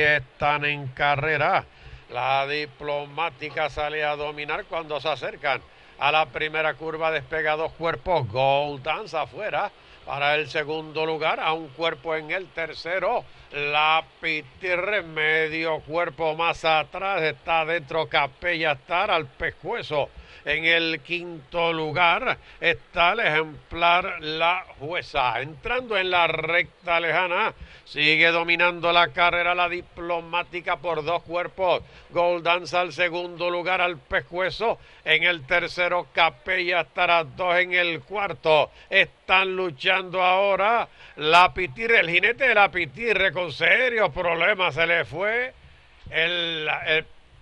están en carrera. La diplomática sale a dominar cuando se acercan a la primera curva. Despega dos cuerpos. Gold Dance afuera para el segundo lugar. A un cuerpo en el tercero. La Pitirre medio cuerpo más atrás. Está dentro Capella Star al pescuezo en el quinto lugar está el ejemplar La Jueza. Entrando en la recta lejana, sigue dominando la carrera la diplomática por dos cuerpos. Gold al segundo lugar al pescuezo. En el tercero, Capella estará dos en el cuarto. Están luchando ahora la Pitirre, el jinete de la Pitirre con serios problemas. Se le fue el,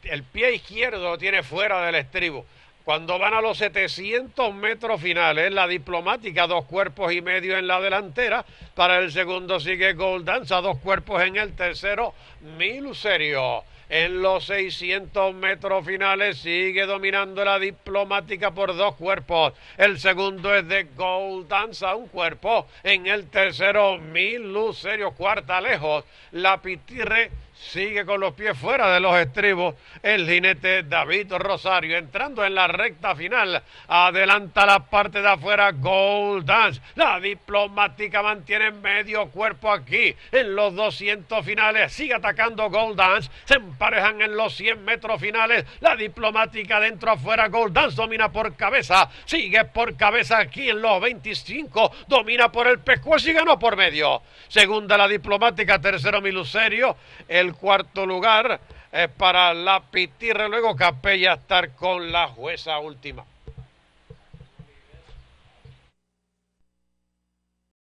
el, pie izquierdo, tiene fuera del estribo. Cuando van a los 700 metros finales, la diplomática, dos cuerpos y medio en la delantera. Para el segundo sigue Goldanza, dos cuerpos en el tercero, Miluserio. En los 600 metros finales sigue dominando la diplomática por dos cuerpos. El segundo es de Goldanza, un cuerpo. En el tercero, Miluserio, cuarta lejos. La Pitirre sigue con los pies fuera de los estribos el jinete David Rosario entrando en la recta final. Adelanta la parte de afuera Gold Dance. La diplomática mantiene medio cuerpo aquí en los 200 finales. Sigue atacando Gold Dance. Se emparejan en los 100 metros finales. La diplomática dentro afuera Gold Dance domina por cabeza. Sigue por cabeza aquí en los 25 domina por el pescuezo y ganó por medio. Segunda la diplomática tercero Miluserio. El el cuarto lugar es para la Pitirre, luego Capella estar con la jueza última.